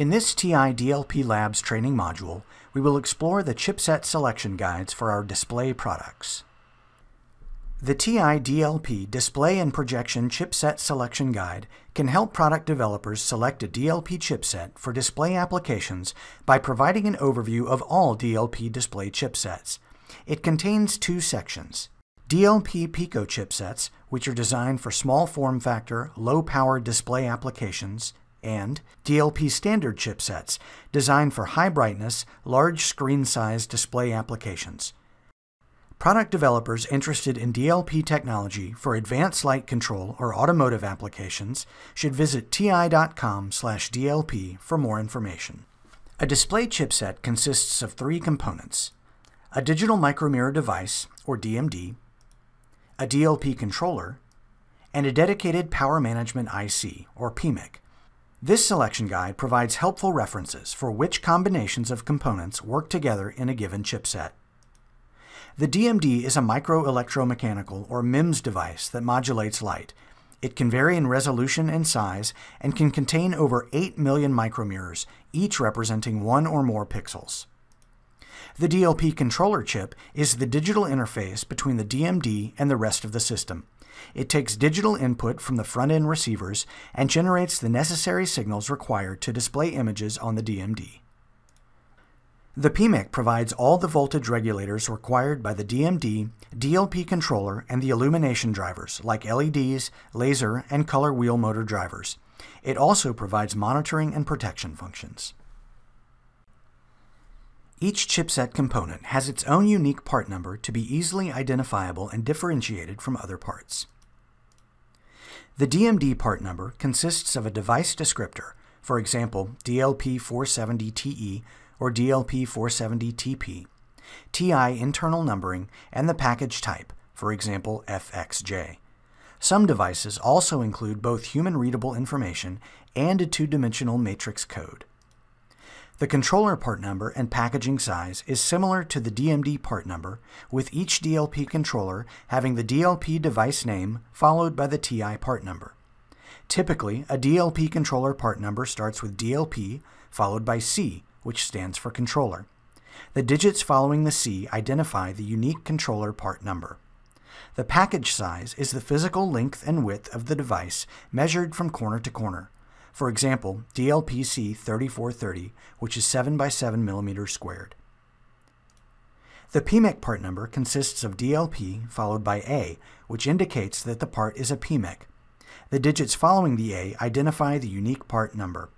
In this TI DLP Labs training module, we will explore the chipset selection guides for our display products. The TI DLP Display and Projection Chipset Selection Guide can help product developers select a DLP chipset for display applications by providing an overview of all DLP display chipsets. It contains two sections. DLP Pico chipsets, which are designed for small form factor, low power display applications, and DLP standard chipsets designed for high brightness, large screen size display applications. Product developers interested in DLP technology for advanced light control or automotive applications should visit ti.com/dlp for more information. A display chipset consists of three components: a digital micromirror device or DMD, a DLP controller, and a dedicated power management IC or PMIC. This selection guide provides helpful references for which combinations of components work together in a given chipset. The DMD is a microelectromechanical or MEMS device that modulates light. It can vary in resolution and size and can contain over 8 million micromirrors, each representing one or more pixels. The DLP controller chip is the digital interface between the DMD and the rest of the system. It takes digital input from the front-end receivers and generates the necessary signals required to display images on the DMD. The PMIC provides all the voltage regulators required by the DMD, DLP controller, and the illumination drivers like LEDs, laser, and color wheel motor drivers. It also provides monitoring and protection functions. Each chipset component has its own unique part number to be easily identifiable and differentiated from other parts. The DMD part number consists of a device descriptor, for example, DLP470TE or DLP470TP, TI internal numbering, and the package type, for example, FXJ. Some devices also include both human-readable information and a two-dimensional matrix code. The controller part number and packaging size is similar to the DMD part number, with each DLP controller having the DLP device name followed by the TI part number. Typically, a DLP controller part number starts with DLP followed by C, which stands for controller. The digits following the C identify the unique controller part number. The package size is the physical length and width of the device measured from corner to corner. For example, DLPC 3430, which is 7 by 7 millimeters squared. The PMIC part number consists of DLP followed by A, which indicates that the part is a PMIC. The digits following the A identify the unique part number.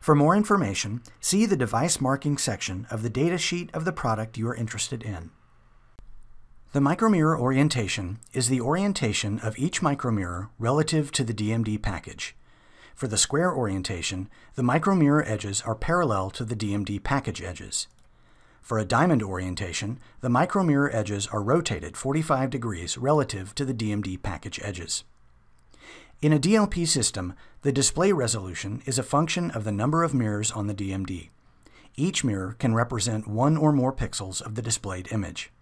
For more information, see the device marking section of the datasheet of the product you are interested in. The micromirror orientation is the orientation of each micromirror relative to the DMD package. For the square orientation, the micromirror edges are parallel to the DMD package edges. For a diamond orientation, the micromirror edges are rotated 45 degrees relative to the DMD package edges. In a DLP system, the display resolution is a function of the number of mirrors on the DMD. Each mirror can represent one or more pixels of the displayed image.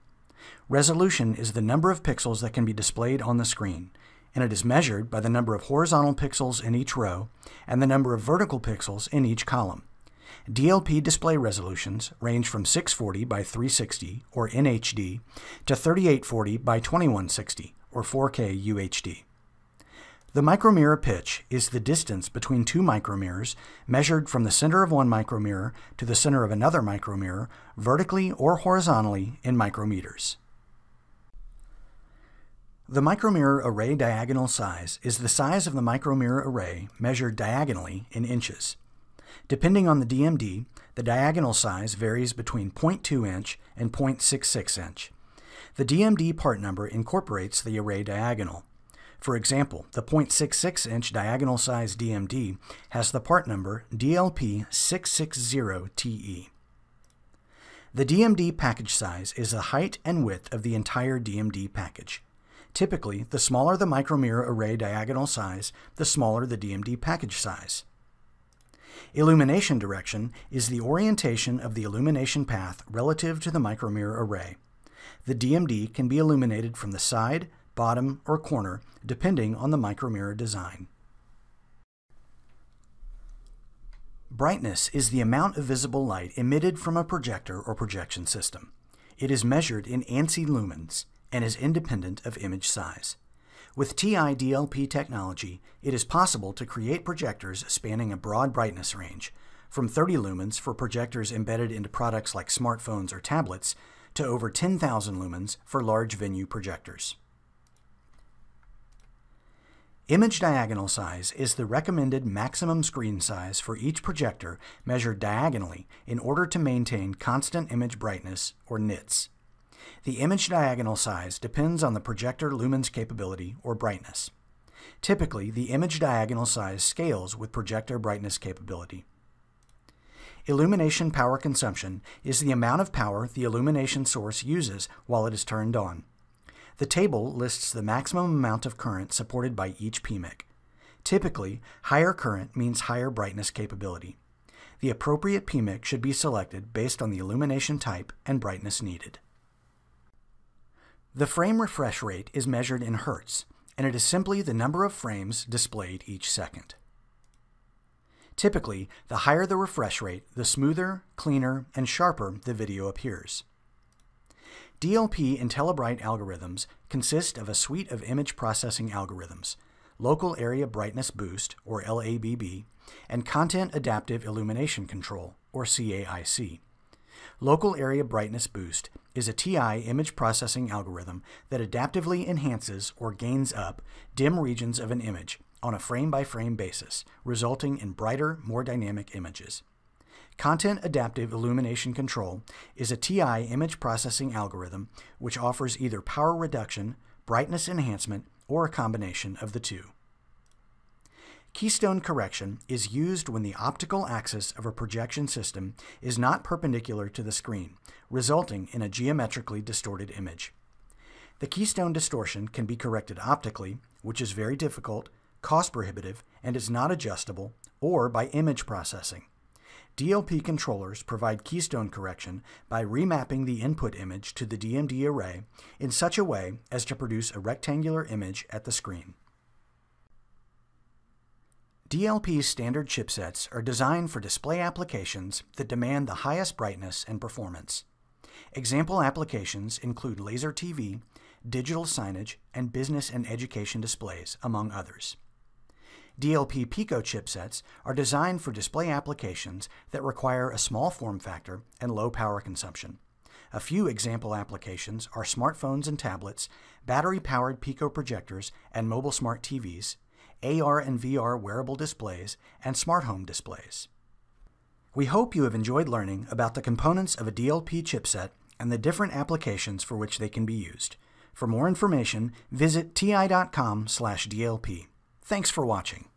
Resolution is the number of pixels that can be displayed on the screen, and it is measured by the number of horizontal pixels in each row and the number of vertical pixels in each column. DLP display resolutions range from 640 by 360 or NHD to 3840 by 2160 or 4K UHD. The micromirror pitch is the distance between two micromirrors measured from the center of one micromirror to the center of another micromirror vertically or horizontally in micrometers. The micromirror array diagonal size is the size of the micromirror array measured diagonally in inches. Depending on the DMD, the diagonal size varies between 0.2 inch and 0.66 inch. The DMD part number incorporates the array diagonal. For example, the 0.66 inch diagonal size DMD has the part number DLP660TE. The DMD package size is the height and width of the entire DMD package. Typically, the smaller the micromirror array diagonal size, the smaller the DMD package size. Illumination direction is the orientation of the illumination path relative to the micromirror array. The DMD can be illuminated from the side, bottom, or corner depending on the micromirror design. Brightness is the amount of visible light emitted from a projector or projection system. It is measured in ANSI lumens and is independent of image size. With TI DLP technology, it is possible to create projectors spanning a broad brightness range, from 30 lumens for projectors embedded into products like smartphones or tablets, to over 10,000 lumens for large venue projectors. Image diagonal size is the recommended maximum screen size for each projector measured diagonally in order to maintain constant image brightness, or nits. The image diagonal size depends on the projector lumen's capability or brightness. Typically, the image diagonal size scales with projector brightness capability. Illumination power consumption is the amount of power the illumination source uses while it is turned on. The table lists the maximum amount of current supported by each PMIC. Typically, higher current means higher brightness capability. The appropriate PMIC should be selected based on the illumination type and brightness needed. The frame refresh rate is measured in Hertz, and it is simply the number of frames displayed each second. Typically, the higher the refresh rate, the smoother, cleaner, and sharper the video appears. DLP IntelliBright algorithms consist of a suite of image processing algorithms, Local Area Brightness Boost, or LABB, and Content Adaptive Illumination Control, or CAIC. Local Area Brightness Boost is a TI image processing algorithm that adaptively enhances or gains up dim regions of an image on a frame by frame basis, resulting in brighter, more dynamic images. Content Adaptive Illumination Control is a TI image processing algorithm which offers either power reduction, brightness enhancement, or a combination of the two. Keystone correction is used when the optical axis of a projection system is not perpendicular to the screen, resulting in a geometrically distorted image. The keystone distortion can be corrected optically, which is very difficult, cost prohibitive, and is not adjustable, or by image processing. DLP controllers provide keystone correction by remapping the input image to the DMD array in such a way as to produce a rectangular image at the screen. DLP's standard chipsets are designed for display applications that demand the highest brightness and performance. Example applications include laser TV, digital signage, and business and education displays, among others. DLP Pico chipsets are designed for display applications that require a small form factor and low power consumption. A few example applications are smartphones and tablets, battery-powered Pico projectors and mobile smart TVs, AR and VR wearable displays, and smart home displays. We hope you have enjoyed learning about the components of a DLP chipset and the different applications for which they can be used. For more information, visit ti.com/dlp. Thanks for watching.